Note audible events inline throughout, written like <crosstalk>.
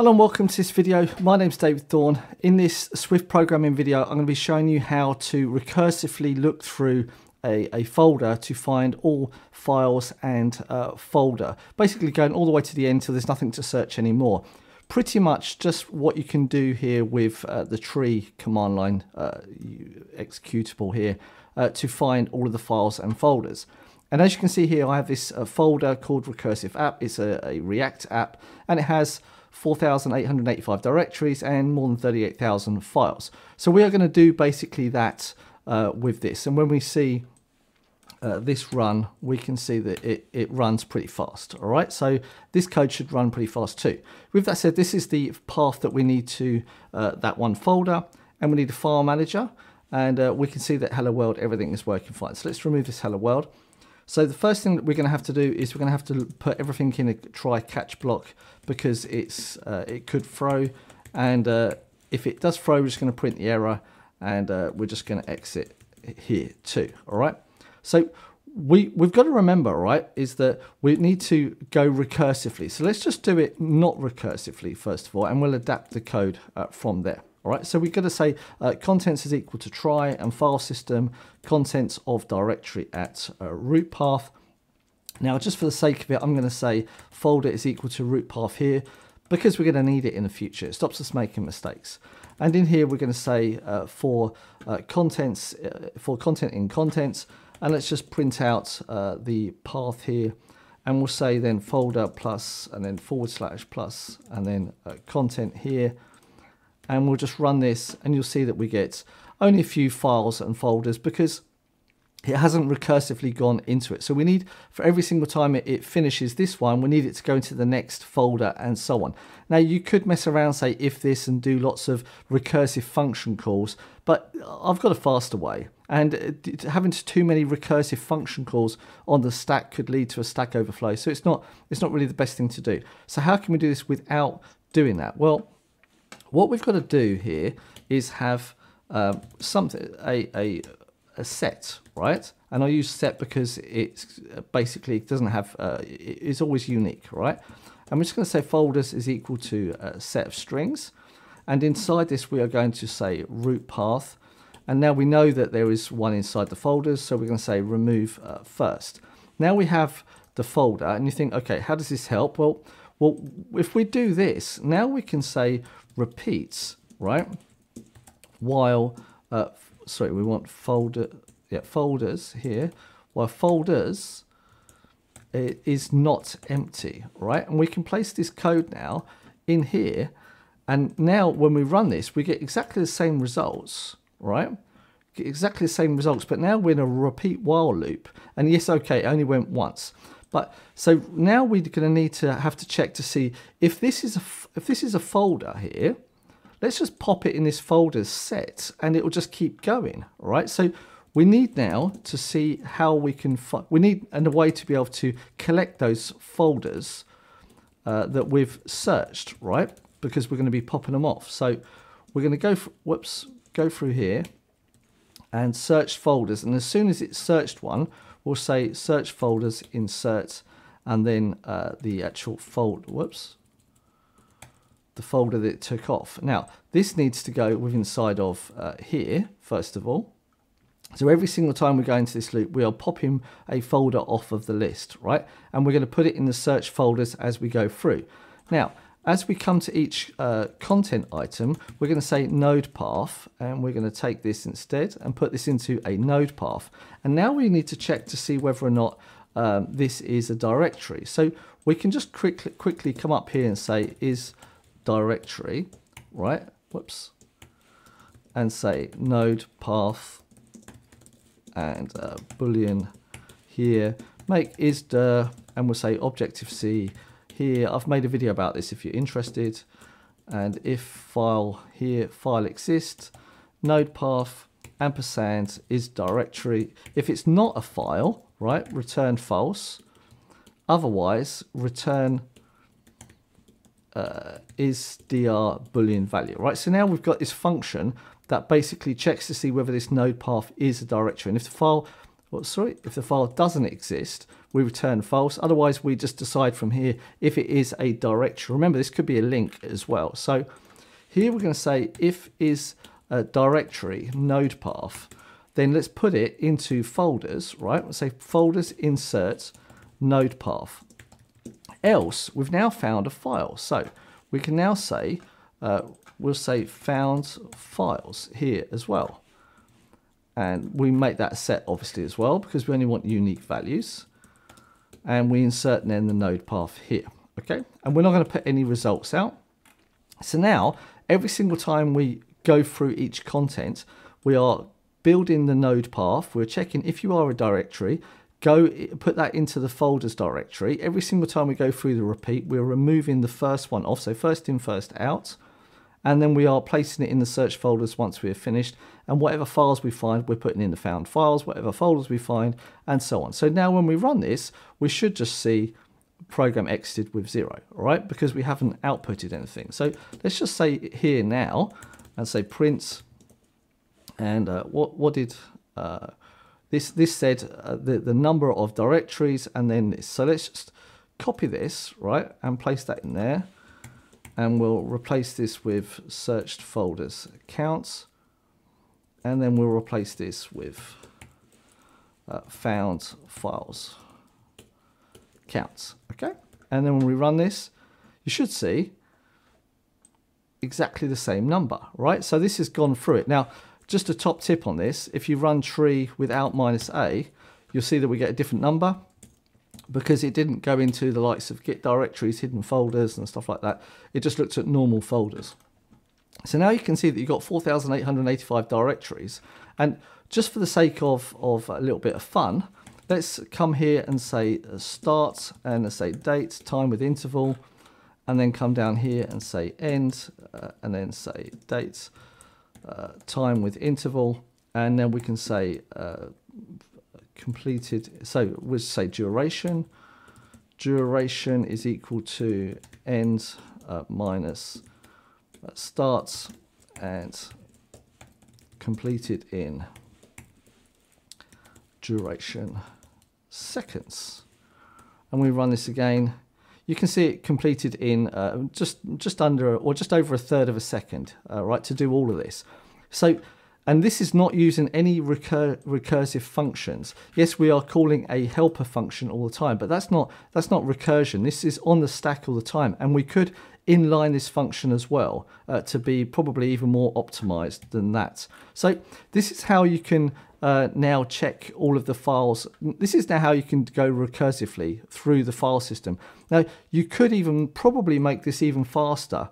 Hello and welcome to this video. My name is David Thorne. In this Swift programming video, I'm going to be showing you how to recursively look through a, a folder to find all files and uh, folder. Basically going all the way to the end till there's nothing to search anymore. Pretty much just what you can do here with uh, the tree command line uh, executable here uh, to find all of the files and folders. And as you can see here, I have this uh, folder called Recursive App. It's a, a React app and it has 4,885 directories and more than 38,000 files. So we are going to do basically that uh, with this. And when we see uh, this run, we can see that it, it runs pretty fast. All right, so this code should run pretty fast too. With that said, this is the path that we need to uh, that one folder, and we need a file manager, and uh, we can see that hello world, everything is working fine. So let's remove this hello world. So the first thing that we're going to have to do is we're going to have to put everything in a try catch block because it's uh, it could throw, and uh, if it does throw, we're just going to print the error, and uh, we're just going to exit here too. All right. So we we've got to remember, right, is that we need to go recursively. So let's just do it not recursively first of all, and we'll adapt the code uh, from there. All right, so we've got to say uh, contents is equal to try and file system contents of directory at uh, root path. Now, just for the sake of it, I'm going to say folder is equal to root path here because we're going to need it in the future. It stops us making mistakes. And in here, we're going to say uh, for uh, contents, uh, for content in contents, and let's just print out uh, the path here. And we'll say then folder plus, and then forward slash plus, and then content here and we'll just run this and you'll see that we get only a few files and folders because it hasn't recursively gone into it. So we need, for every single time it, finishes this one, we need it to go into the next folder and so on. Now you could mess around, say if this and do lots of recursive function calls, but I've got a faster way. And uh, having too many recursive function calls on the stack could lead to a stack overflow. So it's not, it's not really the best thing to do. So how can we do this without doing that? Well, what we've got to do here is have um, something a, a, a set, right? And I use set because it's basically it doesn't have uh, it's always unique, right? I'm just going to say folders is equal to a set of strings, and inside this we are going to say root path. And now we know that there is one inside the folders, so we're going to say remove uh, first. Now we have the folder, and you think, okay, how does this help? Well, well, if we do this, now we can say repeats, right? While, uh, sorry, we want folder, yeah, folders here, while folders is not empty, right? And we can place this code now in here. And now when we run this, we get exactly the same results, right? Get exactly the same results, but now we're in a repeat while loop. And yes, okay, it only went once. But so now we're going to need to have to check to see if this is a if this is a folder here. Let's just pop it in this folder set, and it will just keep going. Right. So we need now to see how we can. Find we need and a way to be able to collect those folders uh, that we've searched, right? Because we're going to be popping them off. So we're going to go. Whoops. Go through here and search folders, and as soon as it's searched one we'll say search folders, insert, and then uh, the actual folder, whoops, the folder that it took off. Now, this needs to go with inside of uh, here, first of all. So every single time we go into this loop, we are popping a folder off of the list, right? And we're going to put it in the search folders as we go through. Now, as we come to each uh, content item, we're going to say node path, and we're going to take this instead and put this into a node path. And now we need to check to see whether or not um, this is a directory. So we can just quickly, quickly come up here and say is directory, right? Whoops. And say node path and uh, boolean here. Make is the, and we'll say Objective C here. I've made a video about this if you're interested. And if file here, file exists, node path ampersand is directory. If it's not a file, right, return false. Otherwise, return uh, is dr boolean value, right? So now we've got this function that basically checks to see whether this node path is a directory. And if the file well, sorry, if the file doesn't exist, we return false. Otherwise, we just decide from here if it is a directory. Remember, this could be a link as well. So here we're going to say if is a directory node path, then let's put it into folders, right? Let's say folders insert node path. Else, we've now found a file. So we can now say, uh, we'll say found files here as well. And we make that set obviously as well because we only want unique values. And we insert then the node path here. Okay, and we're not going to put any results out. So now, every single time we go through each content, we are building the node path. We're checking if you are a directory, go put that into the folders directory. Every single time we go through the repeat, we're removing the first one off. So first in, first out and then we are placing it in the search folders once we are finished. And whatever files we find we're putting in the found files whatever folders we find and so on. So now when we run this we should just see program exited with zero all right? Because we haven't outputted anything. So let's just say here now and say print and uh, what what did uh, this this said uh, the the number of directories and then this. So let's just copy this right and place that in there and we'll replace this with searched folders counts and then we'll replace this with uh, found files counts okay? And then when we run this you should see exactly the same number right? So this has gone through it. Now just a top tip on this if you run tree without minus a you'll see that we get a different number because it didn't go into the likes of Git directories, hidden folders and stuff like that. It just looked at normal folders. So now you can see that you've got 4,885 directories. And just for the sake of, of a little bit of fun, let's come here and say uh, start and let's say date, time with interval, and then come down here and say end, uh, and then say date, uh, time with interval, and then we can say uh, completed, so we'll say duration. Duration is equal to end uh, minus uh, starts and completed in duration seconds. And we run this again. You can see it completed in uh, just just under or just over a third of a second, uh, right, to do all of this. So and this is not using any recur recursive functions. Yes, we are calling a helper function all the time, but that's not that's not recursion. This is on the stack all the time, and we could inline this function as well uh, to be probably even more optimized than that. So this is how you can uh, now check all of the files. This is now how you can go recursively through the file system. Now you could even probably make this even faster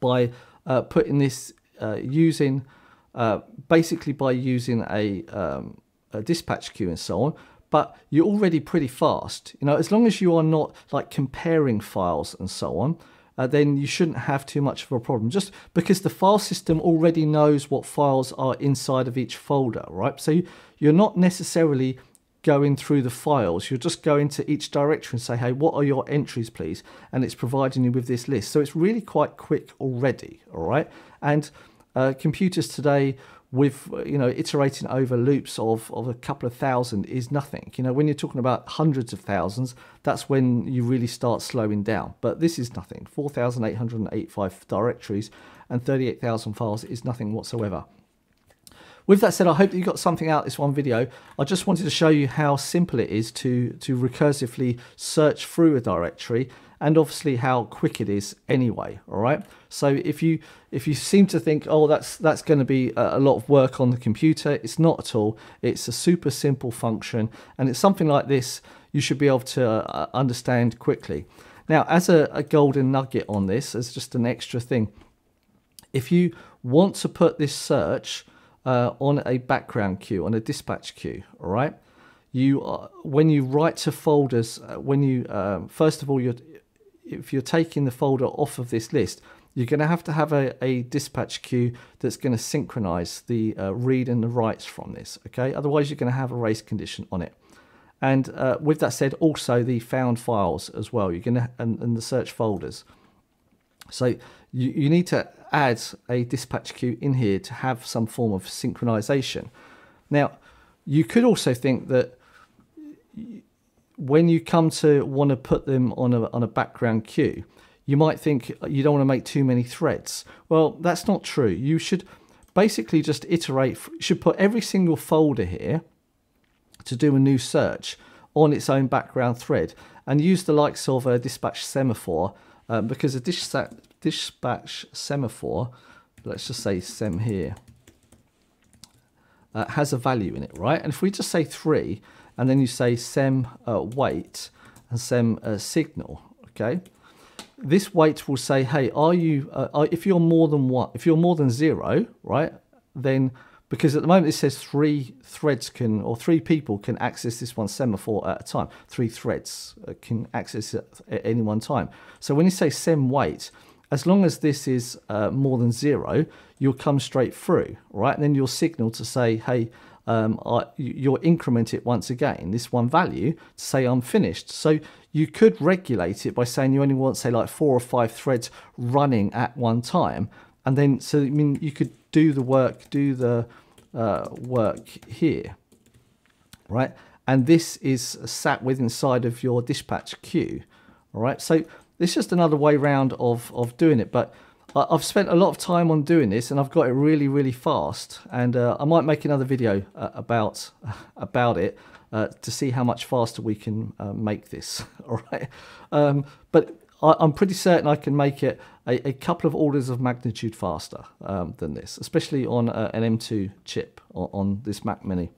by uh, putting this uh, using uh, basically by using a, um, a dispatch queue and so on but you're already pretty fast. You know, as long as you are not like comparing files and so on, uh, then you shouldn't have too much of a problem. Just because the file system already knows what files are inside of each folder, right? So you, you're not necessarily going through the files. You're just going to each directory and say, hey, what are your entries, please? And it's providing you with this list. So it's really quite quick already, all right? And uh, computers today with you know iterating over loops of, of a couple of thousand is nothing. You know when you're talking about hundreds of thousands that's when you really start slowing down. But this is nothing. 4885 directories and 38000 files is nothing whatsoever with that said, I hope that you got something out this one video. I just wanted to show you how simple it is to, to recursively search through a directory and obviously how quick it is anyway all right? So if you if you seem to think oh that's that's going to be a, lot of work on the computer it's not at all. It's a super simple function and it's something like this you should be able to uh, understand quickly. Now as a, a golden nugget on this as just an extra thing if you want to put this search uh, on a background queue on a dispatch queue all right you uh, when you write to folders uh, when you um, first of all you're if you're taking the folder off of this list, you're going to have to have a, a dispatch queue that's going to synchronize the uh, read and the writes from this. Okay, otherwise you're going to have a race condition on it. And uh, with that said, also the found files as well. You're going to and, and the search folders. So you, you need to add a dispatch queue in here to have some form of synchronization. Now, you could also think that when you come to want to put them on a, on a background queue, you might think uh, you don't want to make too many threads. Well, that's not true. You should basically just iterate, you should put every single folder here to do a new search on its own background thread and use the likes of a dispatch semaphore um, because a dispatch semaphore, let's just say sem here, uh, has a value in it, right? And if we just say three, and then you say sem uh, wait and sem uh, signal, okay? This wait will say, hey, are you, uh, if you're more than one, if you're more than zero, right, then because at the moment it says three threads can or three people can access this one semaphore at a time. Three threads uh, can access it at any one time. So when you say sem wait as long as this is uh, more than zero you'll come straight through right? And then you'll signal to say hey um, I, you'll increment it once again this one value to say I'm finished. So you could regulate it by saying you only want say like four or five threads running at one time. And then so I mean you could do the work do the uh, work here, right? And this is sat with inside of your dispatch queue, all right? So this is just another way round of, of doing it, but I've spent a lot of time on doing this and I've got it really, really fast. And uh, I might make another video uh, about, <laughs> about it uh, to see how much faster we can uh, make this, <laughs> all right? Um, but I, am pretty certain I can make it a, a couple of orders of magnitude faster um, than this, especially on an M2 chip on, on this Mac Mini.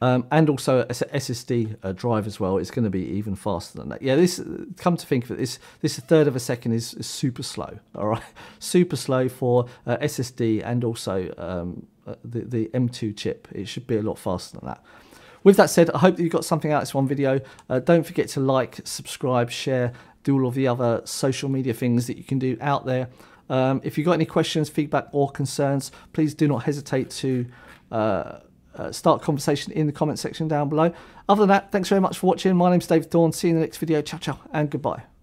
Um, and also a SSD uh, drive as well is going to be even faster than that. Yeah, this come to think of it, this this third of a second is, is super slow. <laughs> All right, super slow for uh, SSD and also um, uh, the the M2 chip. It should be a lot faster than that. With that said, I hope that you got something out of this one video. Uh, don't forget to like, subscribe, share, do all of the other social media things that you can do out there. Um, if you've got any questions, feedback, or concerns, please do not hesitate to uh, uh, start conversation in the comment section down below. Other than that, thanks very much for watching. My name's David Thorne. See you in the next video. Ciao, ciao, and goodbye.